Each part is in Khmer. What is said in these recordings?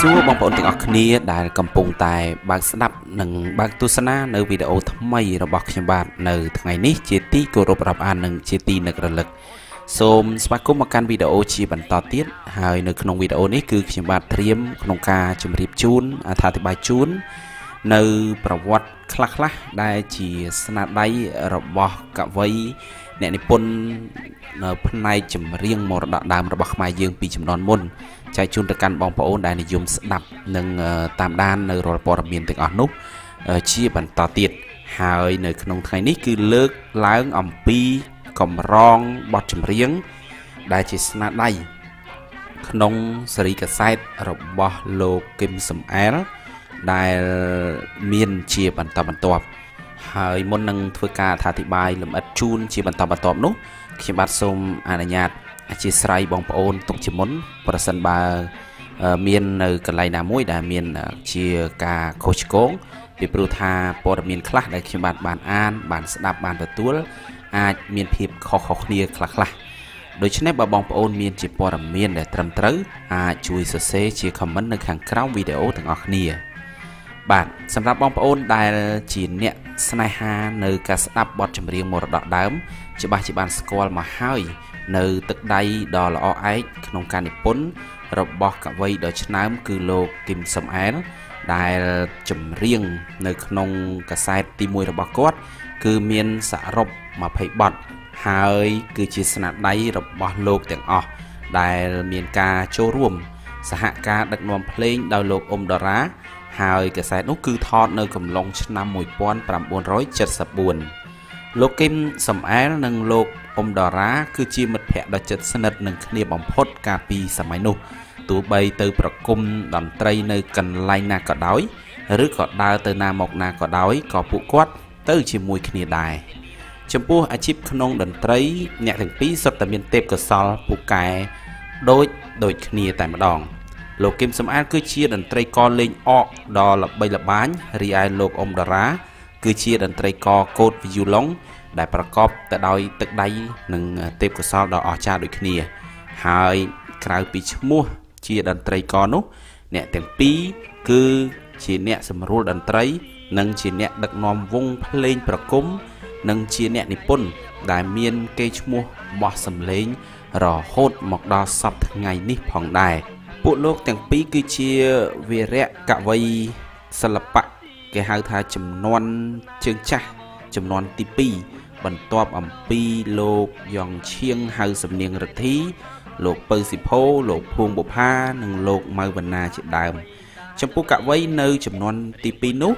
សួរបងប្អូនទាំងអស់គ្នាដែលកំពុងតែបើកស្ដាប់និងបើកទស្សនានៅវីដេអូថ្មីរបស់ខ្ញុំបាទនៅថ្ងៃនេះជាទីគោរពរាប់អាននិងជាទីនឹករលឹកសូមស្វាគមន៍មកកាន់វីដេអូជាបន្តទៀតហើយនៅក្នុងវីដេអូនេះគឺខ្ញុំបាទត្រៀមក្នុងការជម្រាបជូនអត្ថាធិប្បាយជូននៅប្រវត្តិខ្លះៗដែលជាស្នាដៃរបស់កវី អ្នកនិពន្ធនៅផ្នែកចម្រៀងមរតកដើមរបស់ខ្មែរយើងពីចំនួនមុនចែកជូនទៅកាន់បងប្អូនដែលនិយមស្ដាប់និងតាមដាននៅរាល់ព័ត៌មានទាំងអស់នោះជាបន្តទៀតហើយនៅក្នុងថ្ងៃនេះគឺលើកឡើងអំពីកម្រងបទចម្រៀងដែលជាស្នាដៃក្នុងសេរីកាសែតរបស់លោកគឹមសំអែលដែលមានជាបន្តបន្ទាប់ ហើយមុននឹងធ្វើការអធិប្បាយលម្អិតជូនជាបន្តបន្ទាប់នោះខ្ញុំបាទសូមអនុញ្ញាតអធិស្ឋានបងប្អូនទុកជាមុន ប្រសិនបើមាននៅកន្លែងណាមួយដែលមានជាការខុសឆ្គងពីព្រោះថាព័ត៌មានខ្លះដែលខ្ញុំបាទបានអាន បានស្ដាប់បានទទួល អាចមានភាពខុសៗគ្នាខ្លះៗដូច្នេះបើបងប្អូនមានជាព័ត៌មានដែលត្រឹមត្រូវអាចជួយសរសេរជា comment នៅខាងក្រោមវីដេអូទាំងអស់គ្នា បាទសម្រាប់បងប្អូនដែលជាអ្នក ស្នេហានៅការស្ដាប់បទចម្រៀងមរតកដើមច្បាស់ជាបានស្គាល់មកហើយ នៅទឹកដៃដ៏ល្អឯកក្នុងការនិពន្ធរបស់កវីដ៏ឆ្នើមគឺលោកគឹមសំអែលដែលចម្រៀងនៅក្នុងកាសែតទី1របស់គាត់ គឺមានសរុប20បទហើយគឺជាស្នាដៃរបស់លោកទាំងអស់ដែលមានការចូលរួម សហការដឹកនាំភ្លេងដោយលោកអ៊ុំដរ៉ា ហើយកសែតនោះគឺថតនៅកំឡុងឆ្នាំ1974លោកគឹមសំអែលនិងលោកអ៊ុំដារ៉ាគឺជាមិត្តភ័ក្តិដ៏ជិតស្និទ្ធនឹងគ្នាបំផុតកាលពីសម័យនោះទោះបីទៅប្រគំតន្ត្រីនៅកន្លែងណាក៏ដោយឬក៏ដើរទៅណាមកណាក៏ដោយក៏ពួកគាត់ទៅជាមួយគ្នាដែរចំពោះអាជីពក្នុងតន្ត្រី អ្នកទាំងពីរសុទ្ធតែមានទេពកោសល្យពូកែដូចដូចគ្នាតែម្ដង លោកគឹមសំអាតគឺជាតន្ត្រីករលេងអកដ៏ល្បីល្បាញរីឯលោកអ៊ុំដារ៉ាគឺជាតន្ត្រីករកូតវីយូឡុងដែលប្រកបទៅដោយទឹកដៃនិងទេពកោសល្យដ៏អស្ចារ្យដូចគ្នា ហើយក្រៅពីឈ្មោះជាតន្ត្រីករនោះ អ្នកទាំងពីរគឺជាអ្នកសម្រួលតន្ត្រី និងជាអ្នកដឹកនាំវងភ្លេងប្រគំនិងជាអ្នកនិពន្ធដែលមានកេរ្តិ៍ឈ្មោះបោះសម្លេងរហូតមកដល់សពថ្ងៃនេះផងដែរ ពួកលោកទាំងពីរគឺជាវីរៈកវីសិល្បៈគេហៅថាចំនួនជើងចាស់ចំនួនទី2បន្ទាប់អំពីលោកយ៉ងឈៀងហៅសំនៀងរិទ្ធី លោកពៅសិភោលោកភួងបុផានិងលោកម៉ៅវណ្ណាជាដើម ចំពោះកវីនៅចំនួនទី2នោះ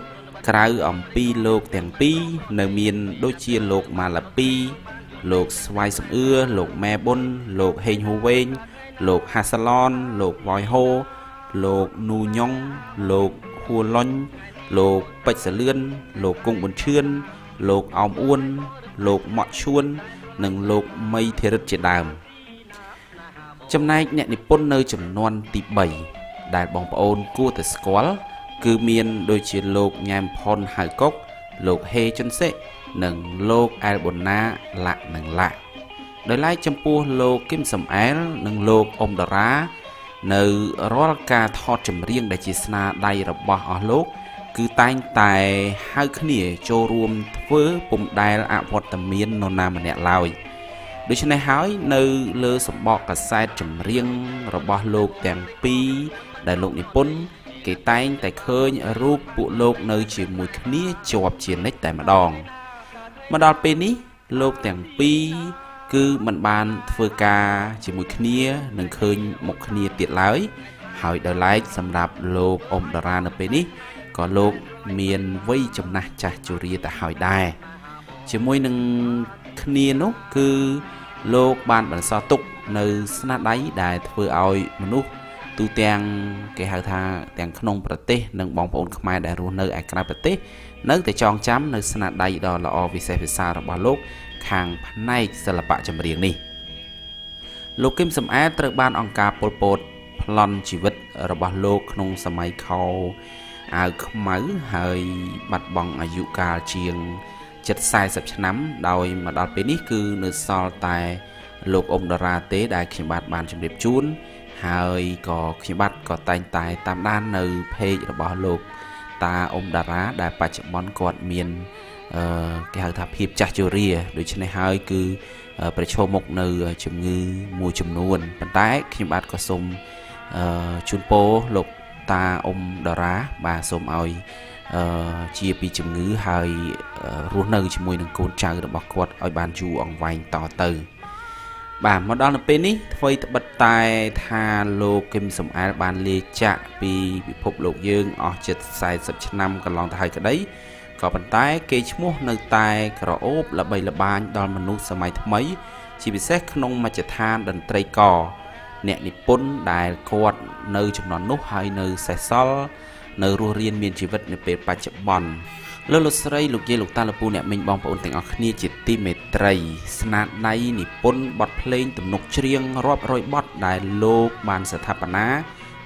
ក្រៅអំពីលោកទាំងពីរនៅមានដូចជាលោកម៉ាឡាពី លោកស្វាយសំអឿលោកម៉ែប៊ុនលោកហេងហូវែង លោកហាសាឡនលោកវ៉យហូលោកនូញុងលោកហួលុញលោកពេជ្រសលឿនលោកគង់ប៊ុនឈឿនលោកអោមអួន លោកម៉ាក់ឈួន និងលោកមីធីរិតជាដើម ចំណែកអ្នកនិពន្ធនៅចំនួនទី3ដែលបងប្អូនគួរតែស្គាល់គឺមានដូចជាលោកញ៉ែមផុនហៅកុកលោកហេជុនសេនិងលោកអែលប៊ុនណាឡាក់និងឡាក់ ដោយឡែកចំពោះលោកគឹមសំអែលនិងលោកអ៊ុំតារ៉ានៅរាល់ការថតចម្រៀងដែលជាស្នាដៃរបស់អស់លោក គឺតែងតែហៅគ្នាចូលរួមធ្វើពុំដែលអវត្តមាននរណាម្នាក់ឡើយដូច្នេះហើយនៅលើសម្បកកាសែតចម្រៀងរបស់លោកទាំងពីរដែលលោកនិពន្ធគេតែងតែឃើញរូបពួកលោកនៅជាមួយគ្នាជាប់ជានិច្ចតែម្ដងមកដល់ពេលនេះលោកទាំងពីរ គឺมันបានធ្វើការជាមួយគ្នានឹងឃើញមុខគ្នាទៀតឡើយ ហើយដោយឡែកសម្រាប់លោកអ៊ំតារានៅពេលនេះក៏លោកមានវ័យចំណាស់ចាស់ជរាទៅហើយដែរជាមួយនឹងគ្នានោះគឺលោកបានបន្សល់ទុកនៅស្នាដៃដែលធ្វើឲ្យមនុស្សទូទាំងគេហៅថាទាំងក្នុងប្រទេសនិងបងប្អូនខ្មែរដែលរស់នៅឯក្រៅប្រទេសនៅតែចងចាំនៅស្នាដៃដ៏ល្អវិសេសវិសាលរបស់លោក ខាងផ្នែកសិល្បៈចម្រៀងនេះលោកគឹមសំអាតត្រូវបានអង្គការពលពតប្លន់ជីវិតរបស់លោកក្នុងសម័យខោអាវខ្មៅហើយបាត់បង់អាយុកាលជាងជិត40ឆ្នាំ ដោយមកដល់ពេលនេះគឺនៅសល់តែលោកអ៊ំតារាទេដែលខ្ញុំបាទបានជម្រាបជូនហើយក៏ខ្ញុំបាទក៏តែងតែតាមដាននៅ page របស់លោក តាអ៊ំតារាដែលបច្ចុប្បន្នគាត់មាន គេហៅថាភាពចាស់ជរាដូច្នេះហើយគឺប្រឈមមុខនៅជំងឺមួយចំនួនប៉ុន្តែខ្ញុំបាទក៏សូមអឺជូនពរលោកតាអ៊ុំតារាបាទសូមឲ្យអឺជាពីជំងឺហើយរស់នៅជាមួយនឹងកូនចៅរបស់គាត់ឲ្យបានយូរអង្វែងតទៅបាទមកដល់នៅពេលនេះអ្វីត្បិតតែថាលោកគឹមសំអាលបានលាចាកពីពិភពលោកយើងអស់ជិត40ឆ្នាំកន្លងទៅហើយក្តី ក៏ប៉ុន្តែគេឈ្មោះនៅតែក្រអូបល្បីល្បាញដល់មនុស្សសម័យថ្មី ជាពិសេសក្នុងមជ្ឈដ្ឋានតន្ត្រីករអ្នកនិពន្ធដែលគាត់នៅចំនួននោះហើយនៅសេសសល់នៅរស់រានមានជីវិតនៅពេលបច្ចុប្បន្នលោកលោកស្រីលោកយាយលោកតាលោកពូអ្នកមីងបងប្អូនទាំងអស់គ្នាជាទីមេត្រី ស្នាដៃនិពន្ធបទភ្លេងទំនុកច្រៀងរាប់រយបទដែលលោកបានស្ថាបនា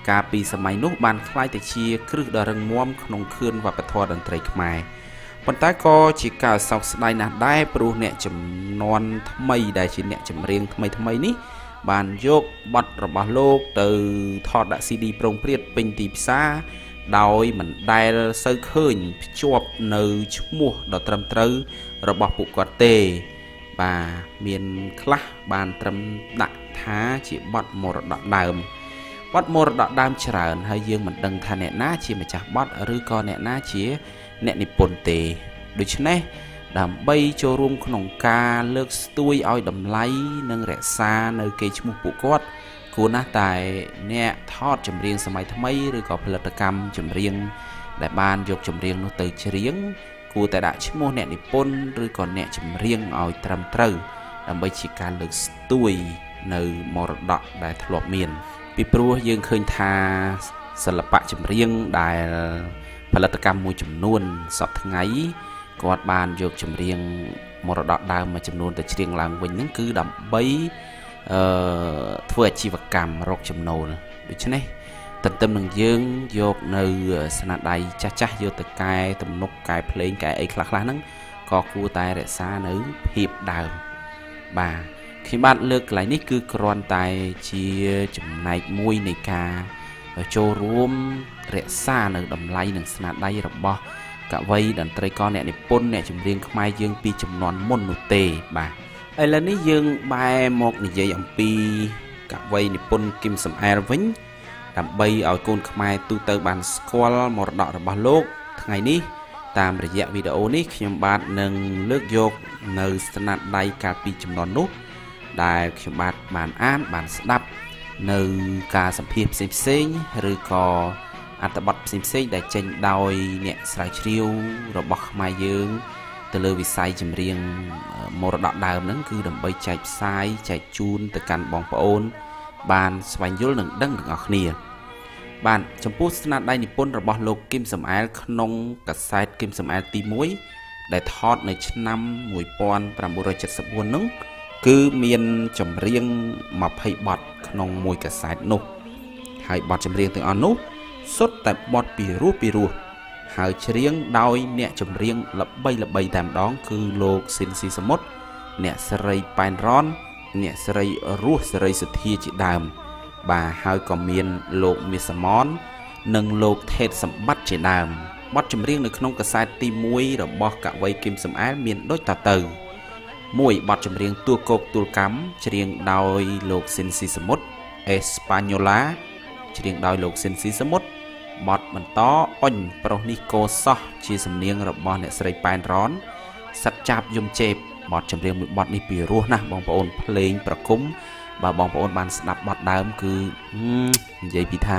កាលពីសម័យនោះបានคล้ายទៅជាគ្រឹះដ៏រឹងមាំក្នុងខឿនវប្បធម៌តន្ត្រីខ្មែរ ប៉ុន្តែក៏ជាការសោកស្ដាយណាស់ដែរព្រោះអ្នកចំនួនថ្មីដែលជាអ្នកចម្រៀងថ្មីថ្មីនេះបានយកបទរបស់លោកទៅថតដាក់ CD ប្រងព្រាតពេញទីផ្សារដោយមិនដែលសូវឃើញភ្ជាប់នៅឈ្មោះដ៏ត្រឹមត្រូវរបស់ពួកគាត់ទេ បាទមានខ្លះបានត្រឹមដាក់ថាជាបទមរតកដើមបទមរតកដើមច្រើនហើយយើងមិនដឹងថាអ្នកណាជាម្ចាស់បទឬក៏អ្នកណាជា អ្នកនិពន្ធទេ ដូច្នេះដើម្បីចូលរួមក្នុងការលើកស្ទួយឲ្យតម្លៃនិងរក្សានៅកេរ្តិ៍ឈ្មោះពួកគាត់គួរណាស់តែអ្នកថតចម្រៀងសម័យថ្មីឬក៏ផលិតកម្មចម្រៀងដែលបានយកចម្រៀងនោះទៅច្រៀងគួរតែដាក់ឈ្មោះអ្នកនិពន្ធឬក៏អ្នកចម្រៀងឲ្យត្រឹមត្រូវដើម្បីជាការលើកស្ទួយនៅមរតកដែលធ្លាប់មាន ពីព្រោះយើងឃើញថាសិល្បៈចម្រៀងដែល ផលិតកម្មមួយចំនួនសពថ្ងៃគាត់បានយកចម្រៀងមរតកដើមមួយចំនួនទៅច្រៀងឡើងវិញហ្នឹងគឺដើម្បីអឺធ្វើអាជីវកម្មរកចំណូលដូច្នេះទន្ទឹមនឹងយើងយកនៅស្នាដៃចាស់ចាស់យកទៅកែទំនុកកែភ្លេងកែអីខ្លះខ្លះហ្នឹងក៏គួរតែរក្សានៅភាពដើមបាទខ្ញុំបាទលើកកន្លែងនេះគឺគ្រាន់តែជាចំណែកមួយនៃការចូលរួម រក្សានៅតម្លៃនិងស្នាដៃរបស់កវីតន្ត្រីករអ្នកនិពន្ធអ្នកចម្រៀងខ្មែរយើងពីចំនួនមុននោះទេបាទឥឡូវនេះយើងបែរមកនិយាយអំពីកវីនិពន្ធគឹមសំអែលវិញ ដើម្បីឲ្យកូនខ្មែរទូទៅបានស្គាល់មរតករបស់លោកថ្ងៃនេះតាមរយៈវីដេអូនេះខ្ញុំបាទនឹងលើកយកនៅស្នាដៃកាលពីចំនួននោះ ដែលខ្ញុំបាទបានអានបានស្ដាប់ នៅការសម្ភាសផ្សេងផ្សេងឬក៏ អត្ថបទផ្សេងផ្សេងដែលចេញដោយអ្នកស្រាវជ្រាវរបស់ខ្មែរយើង ទៅលើវិស័យចម្រៀងមរតកដើមហ្នឹងគឺដើម្បីចែកផ្សាយចែកជូនទៅកាន់បងប្អូន បានស្វែងយល់និងដឹងទាំងអស់គ្នាបានចំពោះស្នាដៃនិពន្ធរបស់លោកគឹមសំអែលក្នុងកាសែតគឹមសំអែលទី1ដែលថតនៅឆ្នាំ1974នោះគឺមានចម្រៀង20បទក្នុងមួយកាសែតនោះហើយបទចម្រៀងទាំងអស់នោះ សុទ្ធតែបទពីរោះពីរោះហើយច្រៀងដោយអ្នកចម្រៀងល្បីល្បីតែម្ដង គឺលោកស៊ីនស៊ីសមុទ្រអ្នកស្រីប៉ែនរ៉នអ្នកស្រីរស់សេរីសុធាជាដើម បាទហើយក៏មានលោកមាសសមន និងលោកថេតសម្បត្តិជាដើមបទចម្រៀងនៅក្នុងកាសែតទី1របស់កវីគឹមសំអែលមានដូចតទៅ1បទចម្រៀងទួកោកទួលកម្មច្រៀងដោយលោកស៊ីនស៊ីសមុទ្រអេស្ប៉ាញូឡា ច្រៀងដោយលោកស៊ីនស៊ីសមុទ្របទបន្តអុញប្រុសនេះកោសោះជាសំនៀងរបស់អ្នកស្រីប៉ែនរ៉នសិតចាប់យំជេបបទចម្រៀងមួយបទនេះពីរោះណាស់បងប្អូនភ្លេងប្រគំបើបងប្អូនបានស្ដាប់បទដើមគឺនិយាយពីថា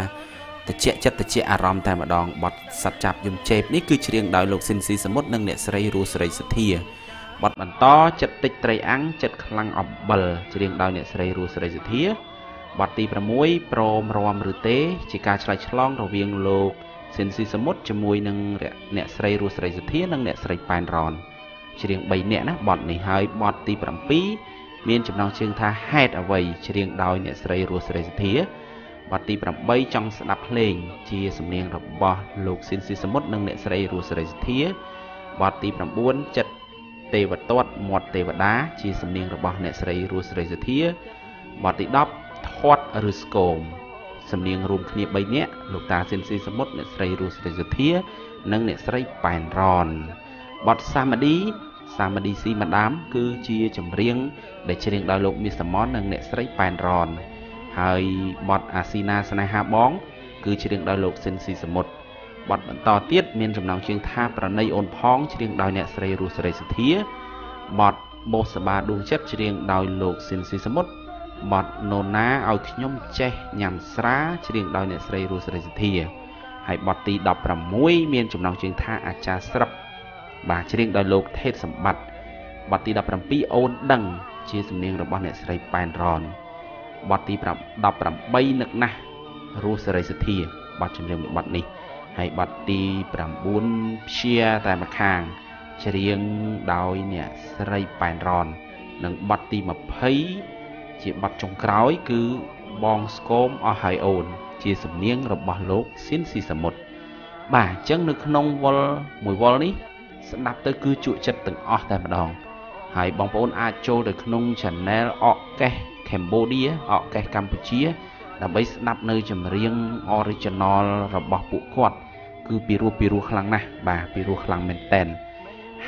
តិចចិត្តតិចអារម្មណ៍តែម្ដងបទសັດចាប់យំជេបនេះគឺច្រៀងដោយលោកស៊ីនស៊ីសមុទ្រនិងអ្នកស្រីរស់សេរីសុធាបទបន្តចិត្តតិចត្រីអាំងចិត្តខ្លាំងអំបិលច្រៀងដោយអ្នកស្រីរស់សេរីសុធា បទទី6ព្រមរំឬទេ ជាការឆ្លើយឆ្លងរវាងលោកស៊ីនស៊ីសមុទ្រជាមួយនឹងអ្នកស្រីរស់ស្រីសុធានិងអ្នកស្រីប៉ែនរ៉នច្រៀង3នាក់ណាបទនេះហើយបទទី7មានចំណងជើងថាហេតុអ្វីច្រៀងដោយអ្នកស្រីរស់ស្រីសុធាបទទី8ចង់ស្ដាប់ភ្លេង ជាសំនៀងរបស់លោកស៊ីនស៊ីសមុទ្រនិងអ្នកស្រីរស់ស្រីសុធាបទទី9ចិត្តទេវទត្តមាត់ទេវតា ជាសំនៀងរបស់អ្នកស្រីរស់ស្រីសុធាបទទី10 ធាត់ឬស្គមសំនៀងរួមគ្នា3នាក់លោកតាស៊ីនស៊ីសមុទ្រអ្នកស្រីរស់ស្រីសុធា និងអ្នកស្រីប៉ែនរ៉នបទសាមឌីសាមឌីស៊ីម៉ាដាម គឺជាចម្រៀង ដែលច្រៀងដោយលោកមាសសមននិងអ្នកស្រីប៉ែនរ៉នហើយបទអាស៊ីណាស្នេហាបង គឺច្រៀងដោយលោកស៊ីនស៊ីសមុទ្របទបន្តទៀតមានចំណងជើងថាប្រណីអូនផងច្រៀងដោយអ្នកស្រីរស់ស្រីសុធាបទបោសបាដួងចិត្តច្រៀងដោយលោកស៊ីនស៊ីសមុទ្រ បទណូណាឲ្យខ្ញុំចេះញ៉ាំស្រាច្រៀងដោយអ្នកស្រីរស់ស្រីសុធាហើយបទទី16មានចំណងជើងថាអាចារ្យស្រុកបាទច្រៀងដោយលោកថេតសម្បត្តិបទទី17អូនដឹងជាសំនៀងរបស់អ្នកស្រីប៉ែនរ៉នបទទី18នឹកណាស់រស់សេរីសុធាបទចម្រៀងបទនេះហើយបទទី9ព្យាតែម្ខាងច្រៀងដោយអ្នកស្រីប៉ែនរ៉ននិងបទទី20 ជាបទចុងក្រោយគឺបងស្គមអស់ហើយអូន ជាសំនៀងរបស់លោកស៊ីនស៊ីសមុទ្របាទអញ្ចឹងនៅក្នុងវល់មួយវល់នេះ ស្ដាប់ទៅគឺជក់ចិត្តទាំងអស់តែម្ដង ហើយបងប្អូនអាចចូលទៅក្នុង Channel អកកេះ Cambodia អកកេះកម្ពុជា ដើម្បីស្ដាប់នៅចម្រៀង original របស់ពួកគាត់គឺពីរោះពីរោះខ្លាំងណាស់បាទពីរោះខ្លាំងមែនតែន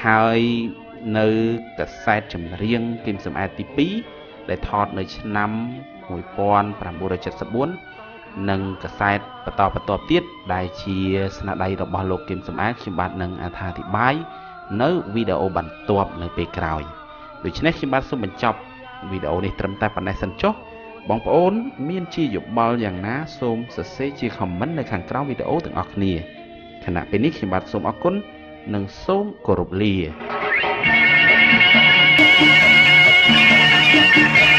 ហើយនៅកសែតចម្រៀងគឹមសំអែតទី2 ដែលថតនៅឆ្នាំ1974និងកសែតបន្តបន្តទៀតដែលជាស្នាដៃរបស់លោកគឹមសំអែតខ្ញុំបាទនឹងអត្ថាធិប្បាយនៅវីដេអូបន្ទាប់នៅពេលក្រោយដូច្នេះខ្ញុំបាទសូមបញ្ចប់វីដេអូនេះត្រឹមតែប៉ុណ្ណេះសិនចុះបងប្អូន មានជាយោបល់យ៉ាងណាសូមសរសេរជា comment នៅខាងក្រោមវីដេអូទាំងអស់គ្នាខណៈពេលនេះខ្ញុំបាទសូមអរគុណនិងសូមគោរពលា thank you Thank you.